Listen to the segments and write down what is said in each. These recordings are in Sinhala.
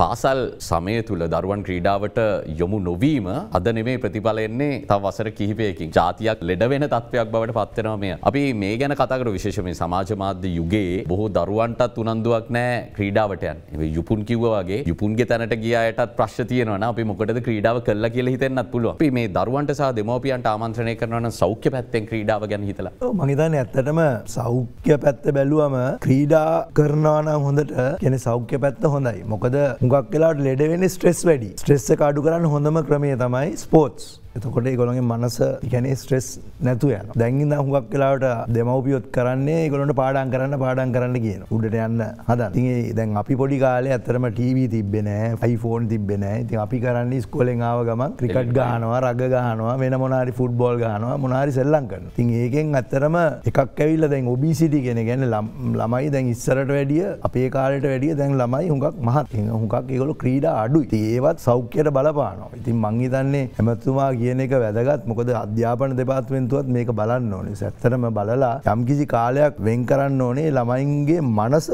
පාසල් සමය තුළ දරුවන් ක්‍රීඩාවට යොමු නොවීම අද නෙමේ ප්‍රතිඵලයන්නේ තව වසර කිහිපයකින්. ජාතියක් ලෙඩ වෙන තත්වයක් බවට පත්වෙනවාමය. අපි මේ ගැන කතකර විශේෂමේ සමාජ මාධ්‍ය යුගේ බොහෝ දරුවන්ටත් උනන්දුවක් නෑ ක්‍රීඩාවටයන් යුපුන් කිව්වගේ යුපුන්ගේ තැනට ගියයටත් ප්‍රශ් තියනවන අපි මොකටද ක්‍රීඩාව කල්ල කියල හිතෙන්න්නත් පුළුව අපි මේ දරුවන්ට සහ දෙමෝපියන්ට ආමන්ත්‍රණය කරන සෞඛ්‍ය පැත්තෙන් ක්‍රීඩාව ගැන හිතලා. මහිතන ඇත්තටම සෞඛ්‍ය පැත්ත බැලුවම ක්‍රීඩා කරනවානම් හොඳට කෙන සෞඛ්‍ය පැත්ත හොඳයි. මොකද හුඟක් වෙලාට ලෙඩවෙන ස්ට්‍රෙස් වැඩි. ස්ට්‍රෙස්ස කාඩු කරන්න හොඳම ක්‍රමය තමයි ස්පෝට්ස් එතකොට ගොළොගේ මනස ගැනේ ස්ට්‍රෙස් නැතු යන දැන්ගිද හුඟක් කලාට දෙමවපියොත් කරන්නේ ගොලට පාඩන් කරන්න පාඩන් කරන්න කියන. උඩට යන්න හද තිගේ දැන් අපි පොඩි කාලේ ඇතරම ටීවී තිබෙන යිෆෝන් තිබෙන ති අපි කරන්න ස්කොලෙන් ආව ගම ක්‍රිකට් ගානවා රග ගහනවා වෙන මොනාරි ෆුට්බෝල් ගහනවා මොනාරි සෙල්ලං කරන තින් ඒකෙන් අත්තරම එකක් ඇවිල්ල දැන් ඔබිසිටි ගෙන ගැන ළමයි දැන් ඉස්සරට වැඩිය අපේ කාලට වැඩිය දැන් ළමයි හුඟක් මහත්. හුඟක් ඒගොල ක්‍රීඩ අඩු ඒවත් සෞඛ්‍යයට බලපානවා. ඉතින් මංහිතන්නේ ඇමතුමා කියන එක වැදගත්. මොකද අධ්‍යාපන දෙපාත්වෙන්තුවත් මේක බලන්න ඕනේ. සැත්තරම බලලා යම්කිසි කාලයක් වෙන් කරන්න ඕනේ ළමයින්ගේ මනස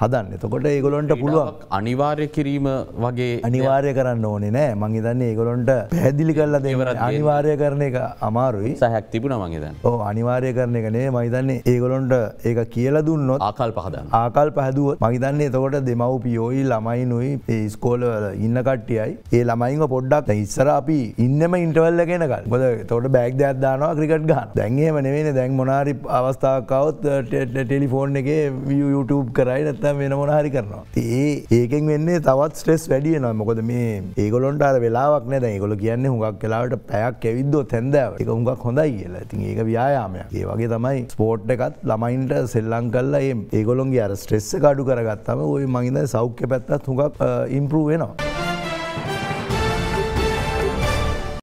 හදන්න. එතකොට ඒගොලොන්ට පුළුවන්. අනිවාර්ය කිරීම වගේ අනිවාර්ය කරන්න ඕනේ නෑ. මංහිතන්නේ ඒගොලොන්ට පැදිලි කරලා දෙවර අනිවාර්ය කරන එක අමාරුයි. සහැක් තිබුණ මගේද ඕ අනිවාර්ය කරන එක නේ මහිතන්නේ ඒගොලොන්ට ඒක කියල දුන්නොත් ආකල් පහද ආකල් පහදුව මහිතන්නේ එතකොට දෙමව්පියෝයි ළමයිනුයි ඒ ස්කෝලවල ඉන්න කට්ටියයි ඒ ළමයිංග පොඩ්ඩක් ඉස්සර අපි ඉන්නම ඉන්ටව ලෙවල්ල කෙනකල් බොද තොට බෑක් දත්දානවා ක්‍රිකට් ගන්න දැන්ගේම නෙවෙන දැන් මොනාරි අවස්ථාවකවත් ටෙලිෆෝන් එක YouTube කරයි නැත්තම් වෙන මොනාරි කරනවා. ඒ ඒකෙන් වෙන්නේ තවත් ස්ට්‍රෙස් වැඩිය නවා මොකද මේ ඒගොලොන්ට අර වෙලාවක් නෑ. ඒගොල කියන්න හුඟක් කලාවට පැයක් ඇවිද්දෝ තැන්දව එක හුඟක් හොඳයි කියලා. ඉතින් ඒක ව්‍යයාමයක්. ඒ වගේ තමයි ස්පෝට් එකත් ළමයින්ට සෙල්ලං කල්ලා ඒගොලොන්ගේ අර ස්ට්‍රෙස්ස කඩු කරගත්තම ඔය මහිද සෞඛ්‍ය පැත්තත් හුඟක් ඉම්පරුව වෙනවා.